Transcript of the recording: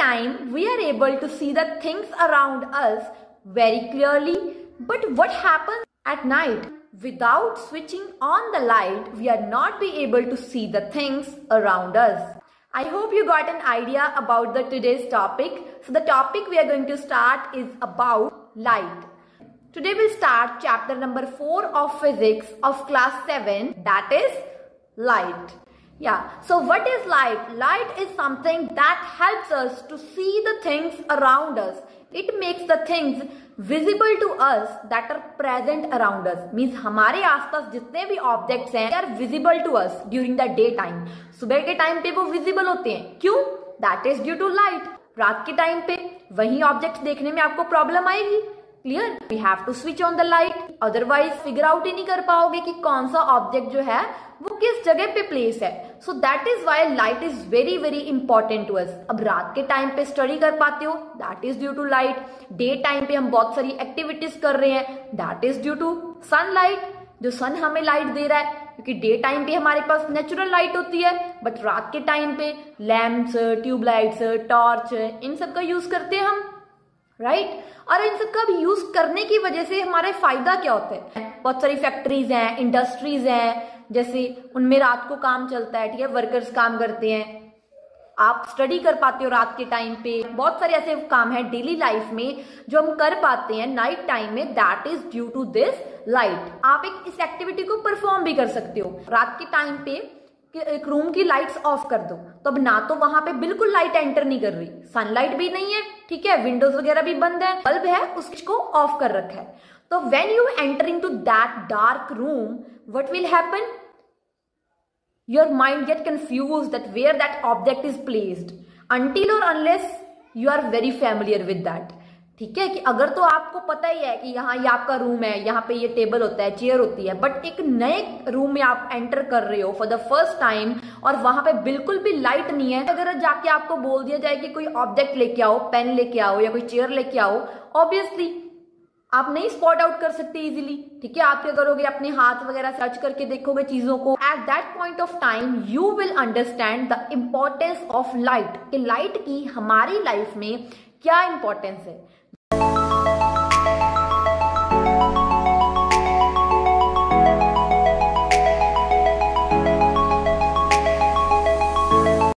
time, we are able to see the things around us very clearly. But what happens at night? Without switching on the light, we are not be able to see the things around us. I hope you got an idea about the today's topic. So the topic we are going to start is about light. Today we'll start chapter number 4 of physics of class 7 that is light. Yeah, so what is light? Light is something that helps us to see the things around us. It makes the things visible to us that are present around us. Means हमारे आसपास जितने भी objects हैं, are visible to us during the day time. सुबह के time पे वो visible होते हैं. क्यों? That is due to light. रात के टाइम पे वही ऑब्जेक्ट देखने में आपको प्रॉब्लम आएगी clear we have to switch on the light otherwise figure out ही नहीं कर पाओगे कि कौन सा ऑब्जेक्ट जो है, वो किस जगह पे प्लेस है। So that is why light is very very important to us अब रात के टाइम पे स्टडी कर पाते हो that is due to light day time पे हम बहुत सारी एक्टिविटीज़ कर रहे हैं that is due to sunlight जो सन हमें लाइट दे रहा है, क्योंकि डे टाइम पे हमारे पास नेचुरल लाइट होती है बट रात के टाइम पे लैम्प्स ट्यूबलाइट्स टॉर्च इन सब का यूज़ करते हैं हम। राइट? और इन सब का यूज़ करने की वजह से हमारे फ़ायदा क्या होता है? बहुत सारी फैक्ट्रीज हैं इंडस्ट्रीज़ हैं, जैसे उनमें रात को काम चलता है, ठीक है? वर्कर्स काम करते हैं। आप स्टडी कर पाते हो रात के टाइम पे। बहुत सारे ऐसे काम है डेली लाइफ में जो हम कर पाते हैं नाइट टाइम में that is due to this light आप एक इस एक्टिविटी को परफॉर्म भी कर सकते हो। रात के टाइम पे एक रूम की लाइट्स ऑफ़ कर दो। तो अब ना तो वहाँ पे बिल्कुल लाइट एंटर नहीं कर रही। सनलाइट भी नहीं है, ठीक है? विंडोज़ वगैरह भी बंद है। बल्ब है उसको ऑफ़ कर रखा है। तो when you entering to that dark room what will happen your mind get confuse that where that object is placed until or unless you are very familiar with that. ठीक है? कि अगर तो आपको पता ही है कि यहाँ ये आपका रूम है, यहाँ पे ये टेबल होता है चेयर होती है बट एक नए रूम में आप एंटर कर रहे हो फॉर द फ़र्स्ट टाइम और वहाँ पे बिल्कुल भी लाइट नहीं है अगर जाके आपको बोल दिया जाए कि कोई ऑब्जेक्ट लेके आओ पेन लेके आओ या कोई चेयर लेके आओ ऑब्वियसली आप नहीं स्पॉट आउट कर सकते इजीली ठीक है? आप क्या करोगे? अपने हाथ वगैरह सर्च करके देखोगे चीज़ों को। At that point of time you will understand the importance of light कि लाइट की हमारी लाइफ में क्या इंपॉर्टेंस है।